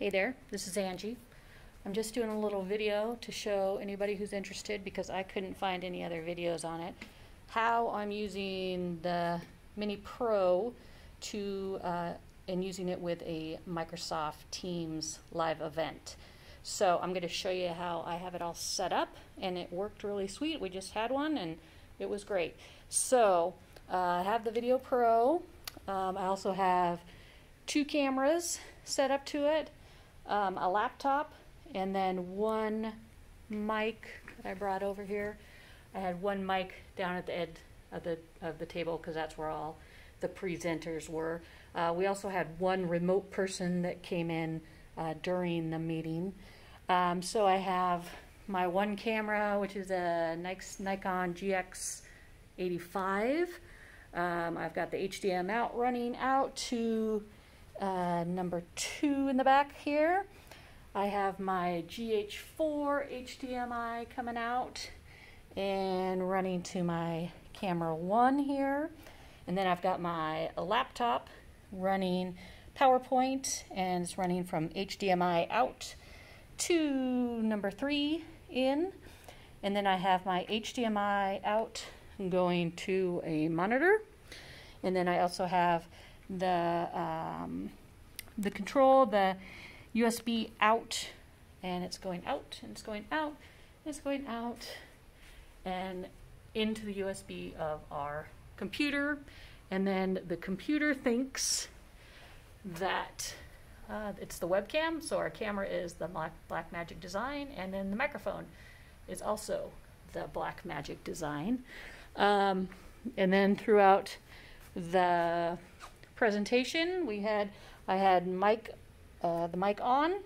Hey there, this is Angie. I'm just doing a little video to show anybody who's interested because I couldn't find any other videos on it. How I'm using the Mini Pro to uh, and using it with a Microsoft Teams live event. So I'm going to show you how I have it all set up and it worked really sweet. We just had one and it was great. So uh, I have the Video Pro. Um, I also have two cameras set up to it, um, a laptop, and then one mic that I brought over here. I had one mic down at the end of the of the table because that's where all the presenters were. Uh, we also had one remote person that came in uh, during the meeting. Um, so I have my one camera, which is a Nikon GX85. Um, I've got the HDM out running out to uh, number two in the back here. I have my GH4 HDMI coming out and running to my camera one here. And then I've got my laptop running PowerPoint and it's running from HDMI out to number three in. And then I have my HDMI out going to a monitor. And then I also have the um, the control, the USB out, and it's going out, and it's going out, and it's going out, and into the USB of our computer. And then the computer thinks that uh, it's the webcam, so our camera is the Black, Magic design, and then the microphone is also the Black Magic design. Um, and then throughout the presentation, we had I had mic, uh, the mic on.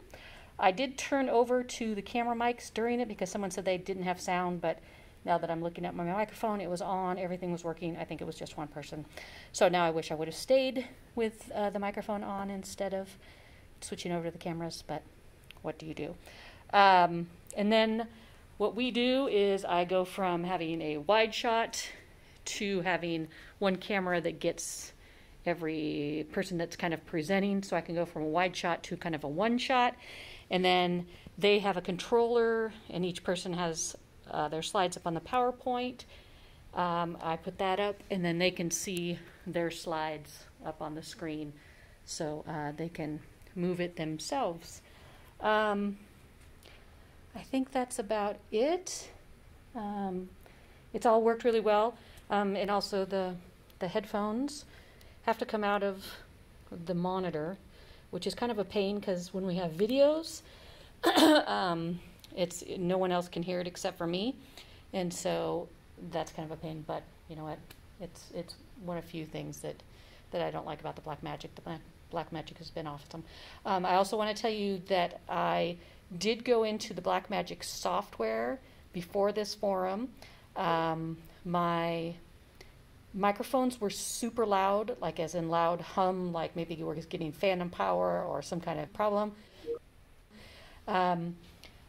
I did turn over to the camera mics during it because someone said they didn't have sound, but now that I'm looking at my microphone, it was on, everything was working. I think it was just one person. So now I wish I would have stayed with uh, the microphone on instead of switching over to the cameras, but what do you do? Um, and then what we do is I go from having a wide shot to having one camera that gets every person that's kind of presenting. So I can go from a wide shot to kind of a one shot. And then they have a controller, and each person has uh, their slides up on the PowerPoint. Um, I put that up, and then they can see their slides up on the screen so uh, they can move it themselves. Um, I think that's about it. Um, it's all worked really well, um, and also the the headphones have to come out of the monitor, which is kind of a pain because when we have videos, um, it's no one else can hear it except for me, and so that's kind of a pain. But you know what? It's it's one of few things that that I don't like about the Black Magic. The Black Magic has been awesome. Um, I also want to tell you that I did go into the Black Magic software before this forum. Um, my microphones were super loud, like as in loud hum, like maybe you were getting phantom power or some kind of problem. Um,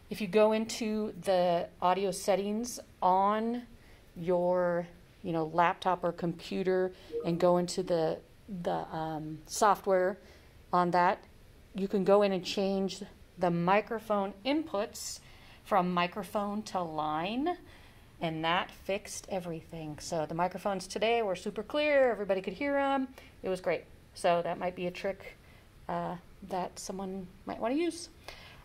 if you go into the audio settings on your you know laptop or computer and go into the the um, software on that, you can go in and change the microphone inputs from microphone to line and that fixed everything. So the microphones today were super clear, everybody could hear them. It was great. So that might be a trick uh, that someone might want to use.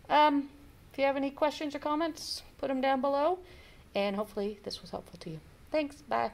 Um, if you have any questions or comments, put them down below, and hopefully this was helpful to you. Thanks. Bye.